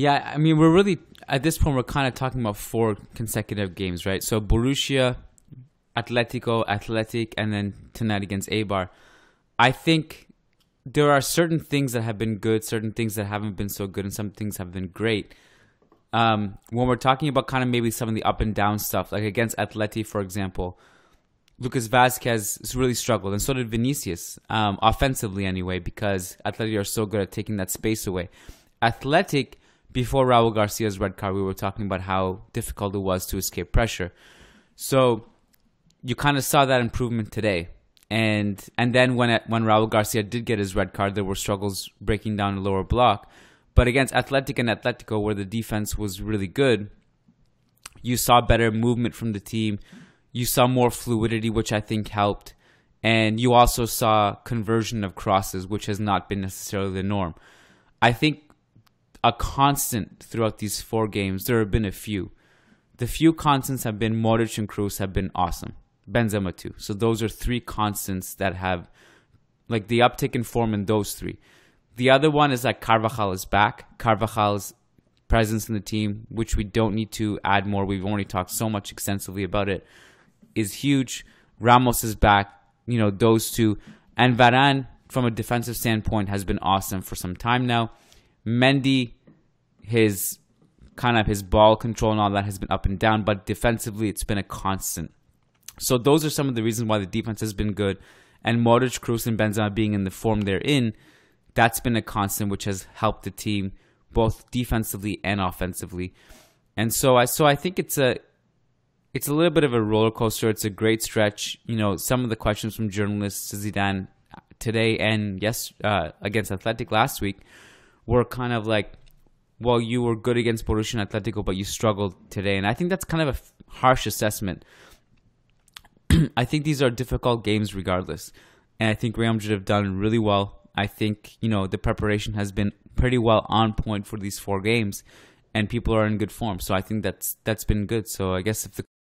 Yeah, I mean, we're really at this point we're kind of talking about four consecutive games, right? So Borussia, Atletico, Athletic, and then tonight against Eibar. I think there are certain things that have been good, certain things that haven't been so good, and some things have been great. Um, when we're talking about kind of maybe some of the up and down stuff, like against Atleti, for example, Lucas Vazquez has really struggled, and so did Vinicius, um, offensively anyway, because Atleti are so good at taking that space away. Athletic, before Raul Garcia's red card, we were talking about how difficult it was to escape pressure. So you kind of saw that improvement today. And and then when it, when Raul Garcia did get his red card, there were struggles breaking down the lower block. But against Athletic and Atletico, where the defense was really good, you saw better movement from the team. You saw more fluidity, which I think helped. And you also saw conversion of crosses, which has not been necessarily the norm. I think a constant throughout these four games, there have been a few. The few constants have been Modric and Kroos have been awesome. Benzema too. So those are three constants that have like the uptick in form in those three. The other one is that Carvajal is back. Carvajal's presence in the team, which we don't need to add more. We've already talked so much extensively about it, is huge. Ramos is back. You know, those two. And Varane, from a defensive standpoint, has been awesome for some time now. Mendy, his kind of his ball control and all that has been up and down, but defensively it's been a constant. So those are some of the reasons why the defense has been good. And Modric, Kroos, and Benzema being in the form they're in, that's been a constant which has helped the team both defensively and offensively. And so I so I think it's a it's a little bit of a roller coaster. It's a great stretch. You know, some of the questions from journalists to Zidane today and yes uh, against Athletic last week were kind of like, well, you were good against Borussia Atletico, but you struggled today. And I think that's kind of a harsh assessment. I think these are difficult games regardless. And I think Real Madrid have done really well. I think, you know, the preparation has been pretty well on point for these four games and people are in good form. So I think that's that's been good. So I guess if the